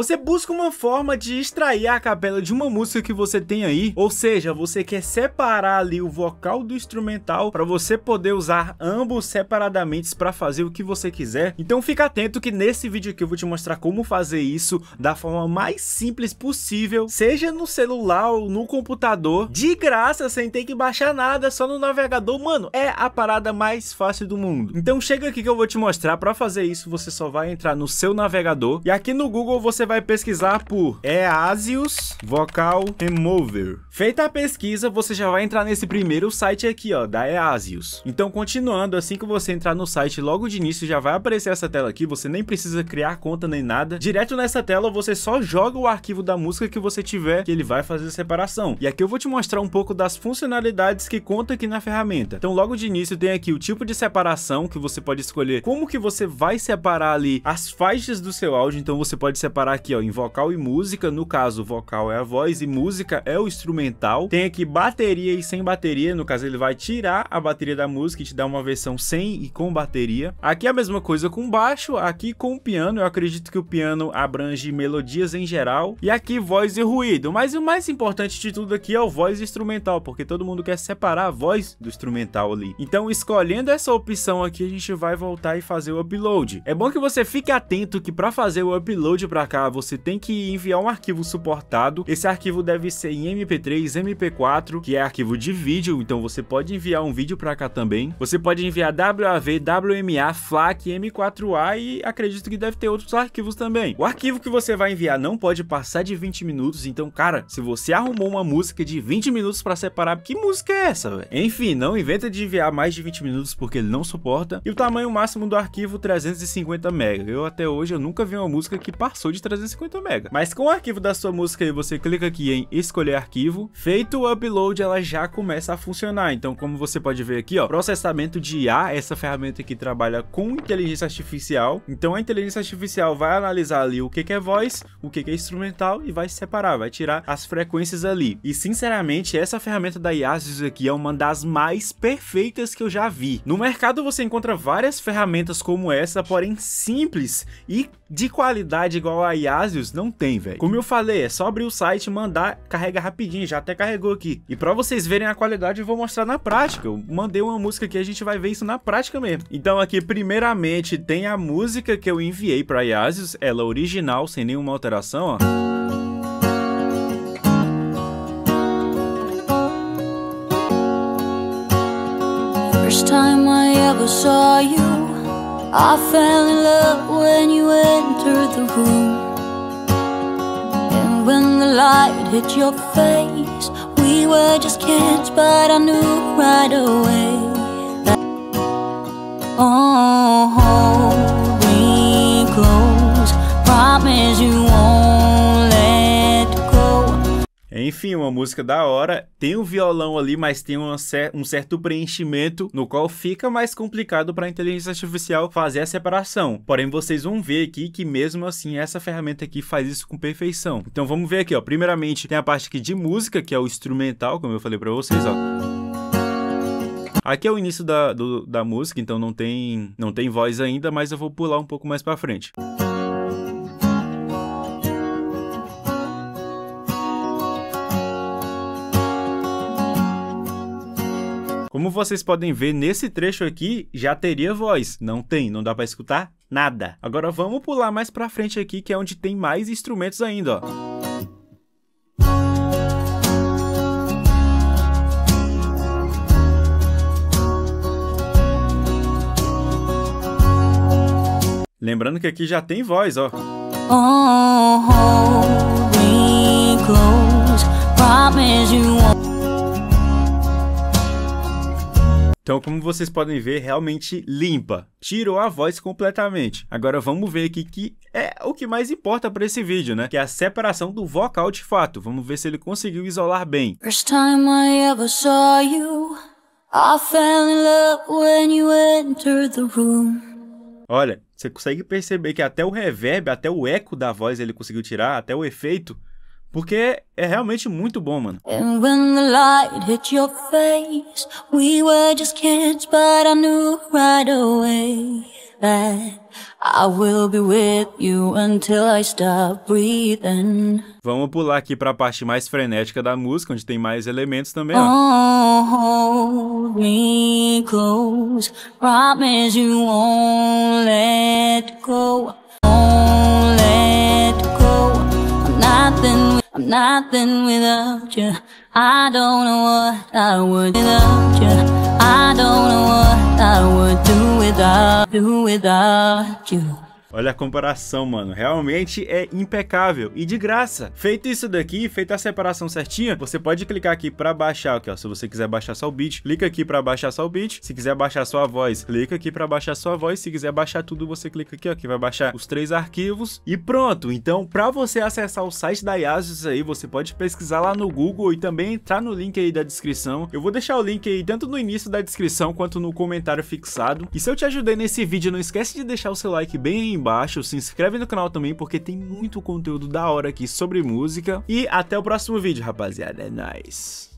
Você busca uma forma de extrair a capela de uma música que você tem aí, ou seja, você quer separar ali o vocal do instrumental para você poder usar ambos separadamente para fazer o que você quiser. Então fica atento que nesse vídeo aqui eu vou te mostrar como fazer isso da forma mais simples possível, seja no celular ou no computador, de graça, sem ter que baixar nada, só no navegador. Mano, é a parada mais fácil do mundo. Então chega aqui que eu vou te mostrar. Para fazer isso, você só vai entrar no seu navegador e aqui no Google você vai pesquisar por Easius Vocal Remover. Feita a pesquisa, você já vai entrar nesse primeiro site aqui, ó, da Easius. Então, continuando, assim que você entrar no site, logo de início já vai aparecer essa tela aqui, você nem precisa criar conta nem nada. Direto nessa tela, você só joga o arquivo da música que você tiver, que ele vai fazer a separação. E aqui eu vou te mostrar um pouco das funcionalidades que conta aqui na ferramenta. Então, logo de início tem aqui o tipo de separação, que você pode escolher como que você vai separar ali as faixas do seu áudio. Então, você pode separar aqui, ó, em vocal e música. No caso, vocal é a voz e música é o instrumental. Tem aqui bateria e sem bateria. No caso, ele vai tirar a bateria da música e te dar uma versão sem e com bateria. Aqui é a mesma coisa com baixo, aqui com piano. Eu acredito que o piano abrange melodias em geral. E aqui voz e ruído. Mas o mais importante de tudo aqui é o voz instrumental, porque todo mundo quer separar a voz do instrumental ali. Então, escolhendo essa opção aqui, a gente vai voltar e fazer o upload. É bom que você fique atento que para fazer o upload para cá, você tem que enviar um arquivo suportado. Esse arquivo deve ser em MP3, MP4, que é arquivo de vídeo, então você pode enviar um vídeo para cá também. Você pode enviar WAV, WMA, FLAC, M4A e acredito que deve ter outros arquivos também. O arquivo que você vai enviar não pode passar de 20 minutos, então, cara, se você arrumou uma música de 20 minutos para separar, que música é essa, velho? Enfim, não inventa de enviar mais de 20 minutos porque ele não suporta. E o tamanho máximo do arquivo 350 MB. Eu até hoje eu nunca vi uma música que passou de 350 MB. Mas com o arquivo da sua música aí, você clica aqui em escolher arquivo. Feito o upload, ela já começa a funcionar. Então, como você pode ver aqui, ó, processamento de IA, essa ferramenta que trabalha com inteligência artificial. Então, a inteligência artificial vai analisar ali o que, que é voz, o que, que é instrumental e vai separar, vai tirar as frequências ali. E, sinceramente, essa ferramenta da Iasis aqui é uma das mais perfeitas que eu já vi. No mercado, você encontra várias ferramentas como essa, porém simples e de qualidade igual a Iasius não tem, velho. Como eu falei, é só abrir o site, mandar, carrega rapidinho, já até carregou aqui. E para vocês verem a qualidade, eu vou mostrar na prática. Eu mandei uma música aqui, a gente vai ver isso na prática mesmo. Então aqui, primeiramente, tem a música que eu enviei para Iasius, ela original, sem nenhuma alteração, ó. First time I ever saw you I fell in love when you entered the room the light hit your face. We were just kids but I knew right away that Oh, Enfim, uma música da hora tem o violão ali, mas tem cer um certo preenchimento, no qual fica mais complicado para a inteligência artificial fazer a separação. Porém, vocês vão ver aqui que mesmo assim essa ferramenta aqui faz isso com perfeição. Então vamos ver aqui, ó. Primeiramente tem a parte aqui de música, que é o instrumental, como eu falei para vocês, ó. Aqui é o início da, do, da música, então não tem, não tem voz ainda, mas eu vou pular um pouco mais para frente. Como vocês podem ver, nesse trecho aqui já teria voz. Não tem, não dá para escutar nada. Agora vamos pular mais para frente aqui, que é onde tem mais instrumentos ainda, ó. Lembrando que aqui já tem voz, ó. Oh, Então, como vocês podem ver, realmente limpa. Tirou a voz completamente. Agora vamos ver aqui que é o que mais importa para esse vídeo, né? Que é a separação do vocal de fato. Vamos ver se ele conseguiu isolar bem. First time I ever saw you, I fell in love when you entered the room. Olha, você consegue perceber que até o reverb, até o eco da voz ele conseguiu tirar, até o efeito porque é realmente muito bom, mano. And when the light hit your face, we were just kids, but I knew right away that I will be with you until I stop breathing. Vamos pular aqui para a parte mais frenética da música, onde tem mais elementos também, ó. Oh, hold me close, promise you won't let go. Won't I'm nothing without you. I don't know what I would without you. I don't know what I would do without, do without you. Olha a comparação, mano. Realmente é impecável e de graça. Feito isso daqui, feita a separação certinha, você pode clicar aqui para baixar aqui, ó. Se você quiser baixar só o beat, clica aqui para baixar só o beat. Se quiser baixar só a voz, clica aqui para baixar só a voz. Se quiser baixar tudo, você clica aqui, ó, que vai baixar os três arquivos e pronto. Então, para você acessar o site da Yasus aí, você pode pesquisar lá no Google e também entrar no link aí da descrição. Eu vou deixar o link aí tanto no início da descrição quanto no comentário fixado. E se eu te ajudei nesse vídeo, não esquece de deixar o seu like bem aí embaixo, se inscreve no canal também porque tem muito conteúdo da hora aqui sobre música e até o próximo vídeo, rapaziada. É nóis!